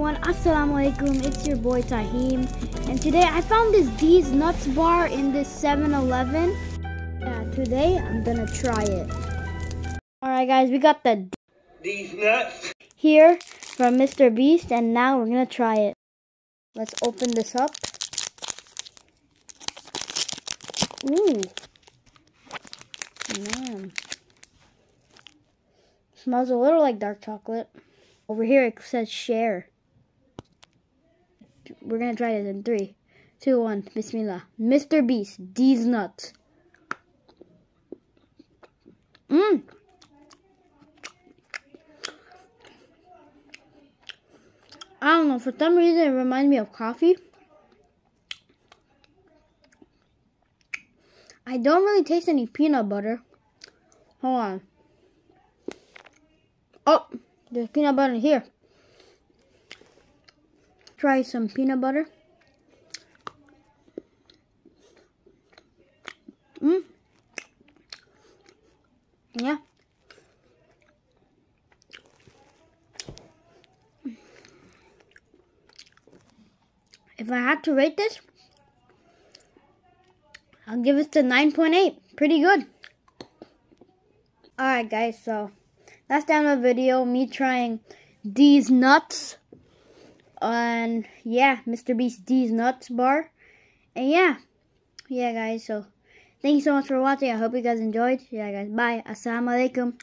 everyone, Assalamu alaikum, it's your boy Taheem. And today I found this Deez Nuts bar in this 7-Eleven Yeah, today I'm gonna try it. Alright guys, we got the Deez Nuts. here from Mr. Beast and now we're gonna try it. Let's open this up. Ooh. Man Smells a little like dark chocolate. Over here it says share. We're gonna try this in three, two, one. Bismillah. Mr. Beast, Deez Nuts. Mmm. I don't know, for some reason it reminds me of coffee. I don't really taste any peanut butter. Hold on. Oh, there's peanut butter here. Try some peanut butter. Mmm. Yeah. If I had to rate this, I'll give it a 9.8. Pretty good. Alright guys, so that's the end of the video. Me trying these nuts. And yeah, Mr. Beast Deez nuts bar. And yeah. Yeah guys, so thank you so much for watching. I hope you guys enjoyed. Yeah guys, bye. Assalamu alaikum.